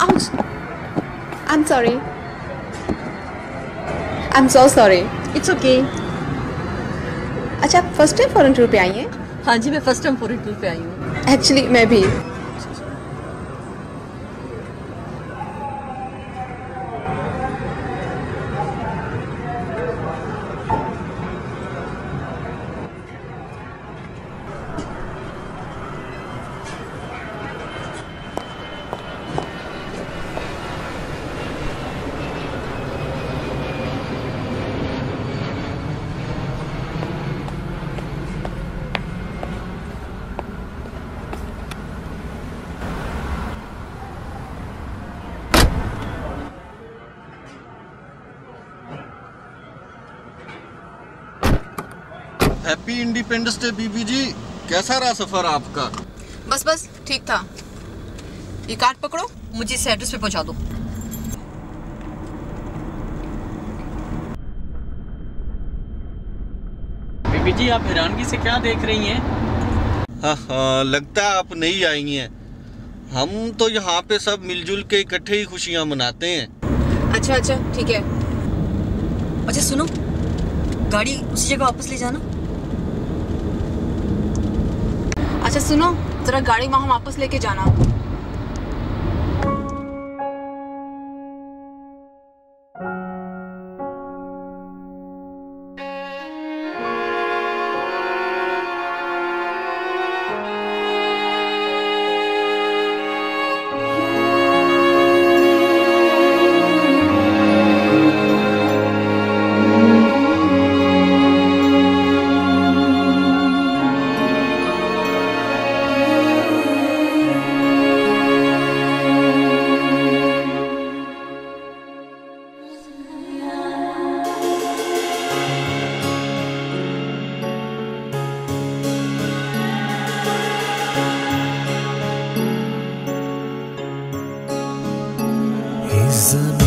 Ouch! I'm sorry. I'm so sorry. It's okay अच्छा आप first time foreign tour पे आई हैं हाँ जी मैं फ़र्स्ट टाइम फोर पे आई हूँ। एक्चुअली मैं भी। हैप्पी इंडिपेंडेंस डे बीबी जी। कैसा रहा सफ़र आपका? बस बस ठीक था। ये कार्ड पकड़ो मुझे इस एड्रेस पे पहुँचा दो। बीबी जी आप हैरानगी से क्या देख रही हैं? हाँ हाँ लगता है आप नहीं आई हैं। हम तो यहाँ पे सब मिलजुल के इकट्ठे ही खुशियाँ मनाते हैं। अच्छा अच्छा ठीक है। अच्छा सुनो। गाड़ी उसी जगह वापस ले जाना। अच्छा सुनो जरा गाड़ी वहाँ वापस लेके जाना। ज़मीन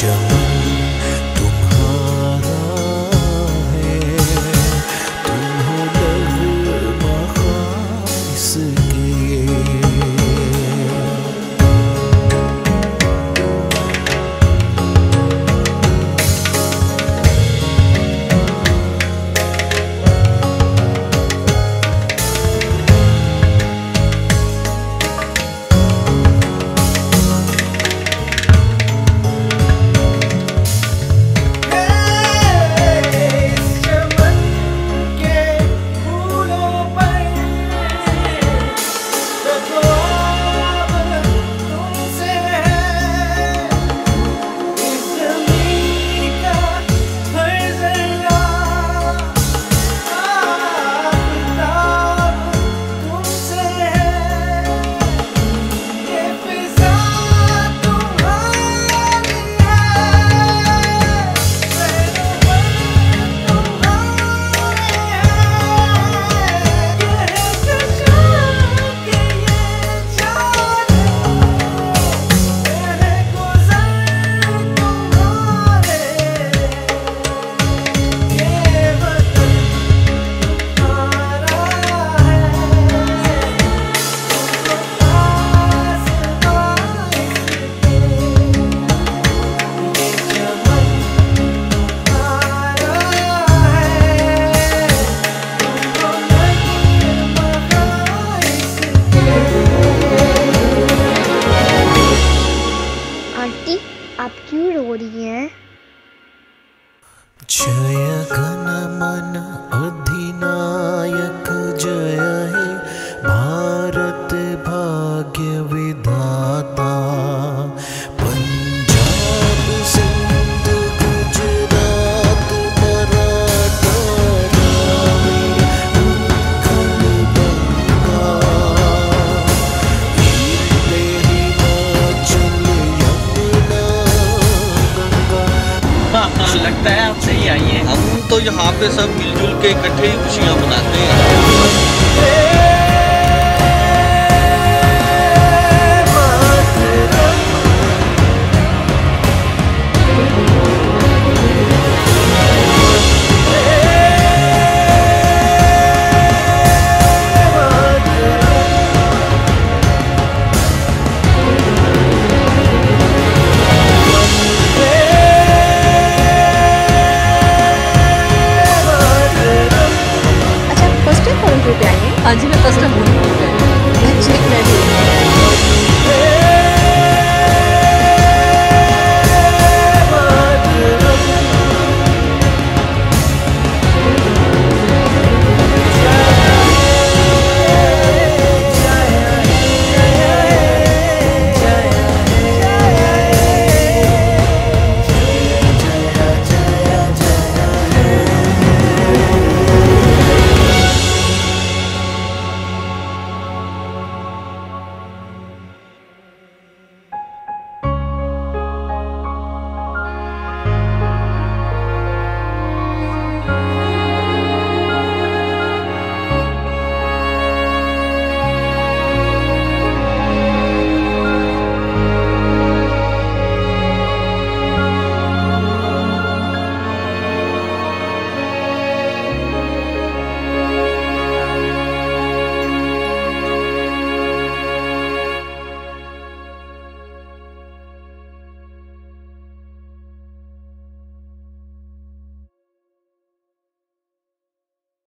show. हाँ, लगता है आप सही आई हैं हम तो यहाँ पे सब मिलजुल के इकट्ठे ही खुशियाँ मनाते हैं।